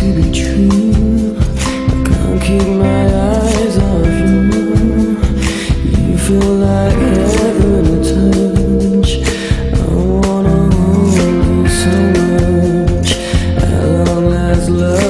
to be true. I can't keep my eyes off you. You feel like heaven to touch. I wanna hold you so much. How long last love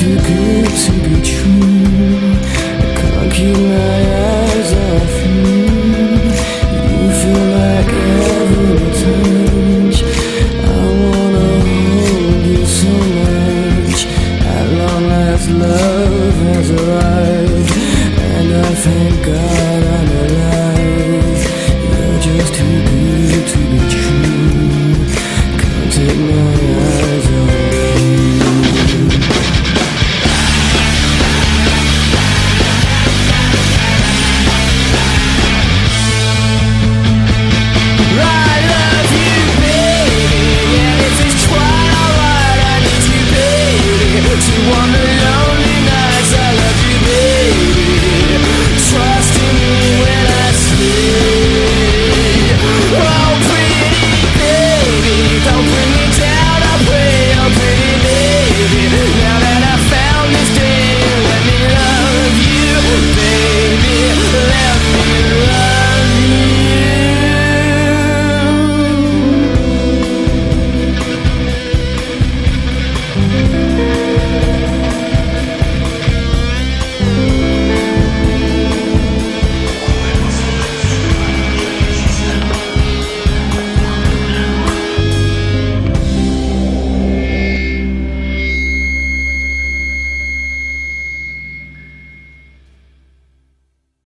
too good to be true I can't keep my eyes off you You feel like every touch I wanna hold you so much At long last love has arrived And I thank God.